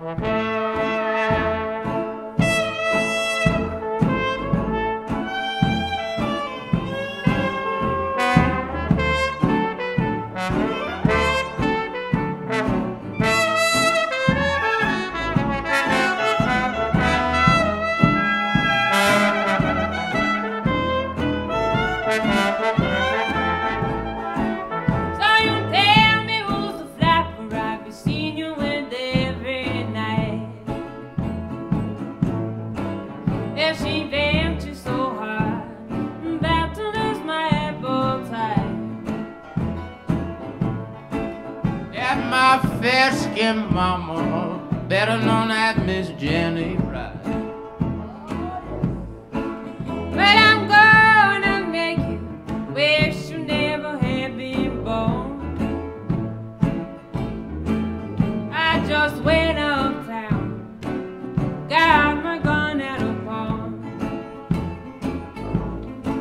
my fair skinned mama, better known as Miss Jenny Wright. Well, I'm gonna make you wish you never had been born. I just went uptown, got my gun at a pawn.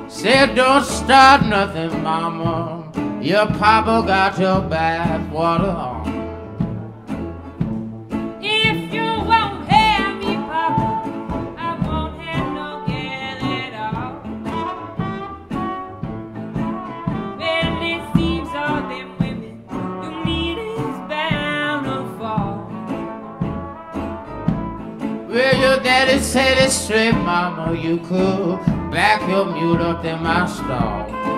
Said, don't start nothing, mama. Your papa got your bath water on. Daddy said it straight, mama. You could back your mute up in my stall.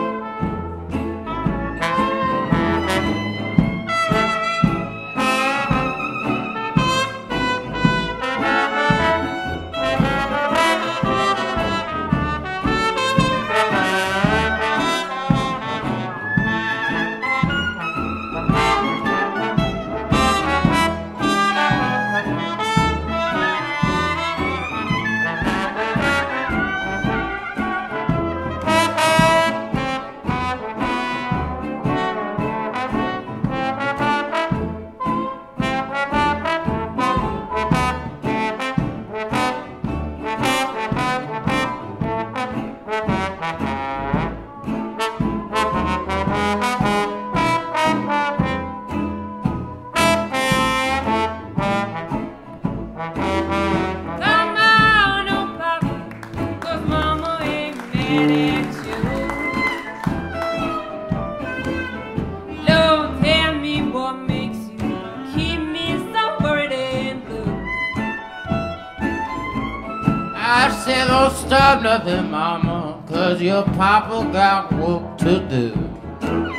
I said, don't stop nothing, mama, cause your papa got work to do.